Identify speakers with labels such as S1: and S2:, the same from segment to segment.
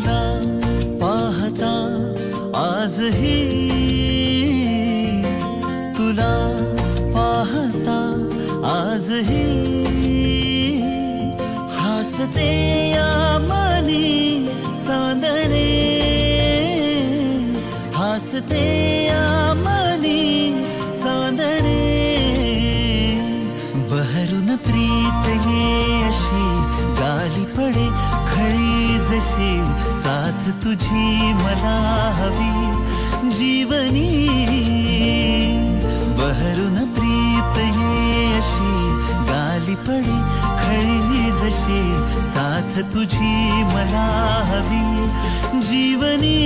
S1: तुला पाहता आजही तुला पाहता आजही हसते या मनी चांदणे हसते तुझी मला हवी जीवनी. बहरून प्रीत ये अशी गाली पडे खळी जशी. साथ तुझी मला हवी जीवनी.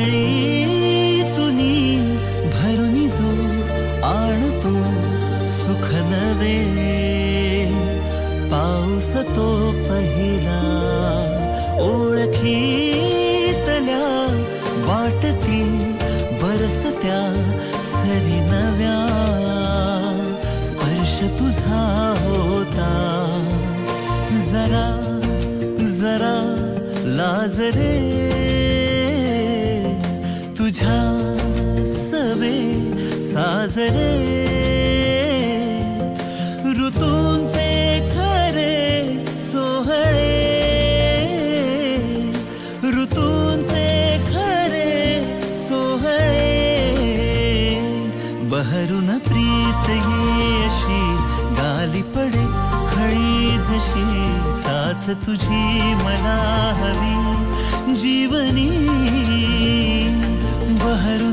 S1: ओंजळी तुनी भरुनी जो आणतो सुख नवे. पाऊस तो पहिला ओळखीतल्या वाटती बरसत्या सरी नव्या. स्पर्श तुझा होता. जरा जरा लाजरे तुझ्या सवे साजरे. ऋतूंचे खरे सोहळे. ऋतूंचे खरे सोहळे. बहरून प्रीत येशी गाली पडे खळीजशी. साथ तुझी मला हवी जीवनी.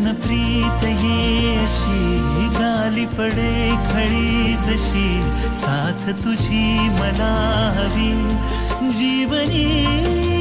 S1: बहरून प्रीत येशी गाली पडे खळी जशी. साथ तुझी मला हवी जीवनी.